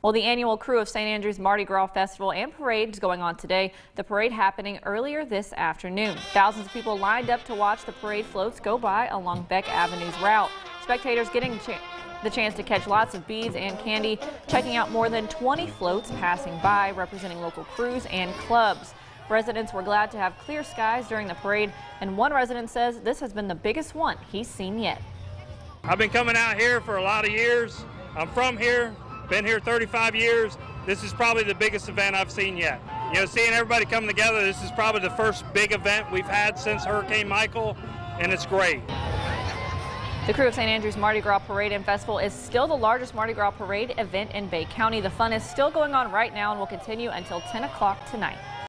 Well, the annual Krewe of St. Andrews Mardi Gras Festival and Parade is going on today. The parade happening earlier this afternoon. Thousands of people lined up to watch the parade floats go by along Beck Avenue's route. Spectators getting ch the chance to catch lots of beads and candy, checking out more than 20 floats passing by, representing local crews and clubs. Residents were glad to have clear skies during the parade, and one resident says this has been the biggest one he's seen yet. I've been coming out here for a lot of years. I'm from here, been here 35 years. This is probably the biggest event I've seen yet. You know, seeing everybody come together, this is probably the first big event we've had since Hurricane Michael, and it's great. The Krewe of St. Andrews Mardi Gras Parade and Festival is still the largest Mardi Gras parade event in Bay County. The fun is still going on right now and will continue until 10 o'clock tonight.